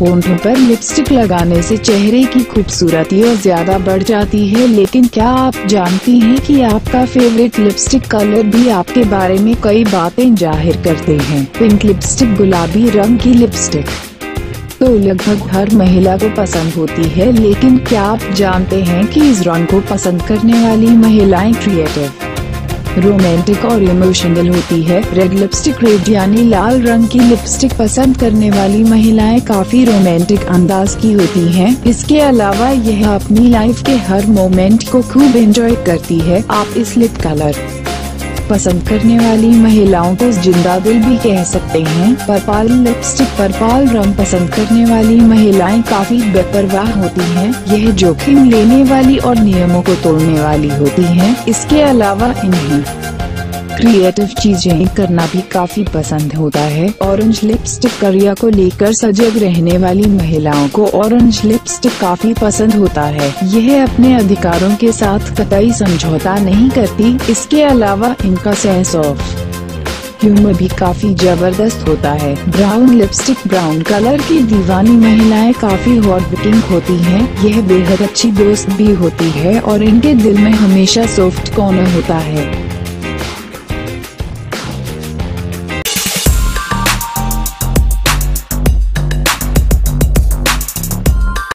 होंठों पर लिपस्टिक लगाने से चेहरे की खूबसूरती और ज़्यादा बढ़ जाती है। लेकिन क्या आप जानती हैं कि आपका फेवरेट लिपस्टिक कलर भी आपके बारे में कई बातें ज़ाहिर करते हैं? पिंक लिपस्टिक गुलाबी रंग की लिपस्टिक तो लगभग हर महिला को पसंद होती है, लेकिन क्या आप जानते हैं कि इस रंग को पसंद करने वाली महिलाएँ क्रिएटिव रोमांटिक और इमोशनल होती है रेड लिपस्टिक रेड यानी लाल रंग की लिपस्टिक पसंद करने वाली महिलाएँ काफ़ी रोमांटिक अंदाज की होती हैं। इसके अलावा यह अपनी लाइफ के हर मोमेंट को खूब एंजॉय करती है आप इस लिप कलर पसंद करने वाली महिलाओं को ज़िंदा दिल भी कह सकते हैं पर्पल लिपस्टिक, पर्पल रंग पसंद करने वाली महिलाएँ काफ़ी बेपरवाह होती हैं। यह जोखिम लेने वाली और नियमों को तोड़ने वाली होती हैं। इसके अलावा इन्हें क्रिएटिव चीज़ें करना भी काफ़ी पसंद होता है। ऑरेंज लिपस्टिक करिया को लेकर सजग रहने वाली महिलाओं को ऑरेंज लिपस्टिक काफ़ी पसंद होता है। यह अपने अधिकारों के साथ कतई समझौता नहीं करती। इसके अलावा इनका सेंस ऑफ़ ह्यूमर भी काफ़ी ज़बरदस्त होता है। ब्राउन लिपस्टिक ब्राउन कलर की दीवानी महिलाएँ काफ़ी हॉट बुकिंग होती हैं। यह बेहद अच्छी दोस्त भी होती है और इनके दिल में हमेशा सॉफ्ट कॉर्नर होता है।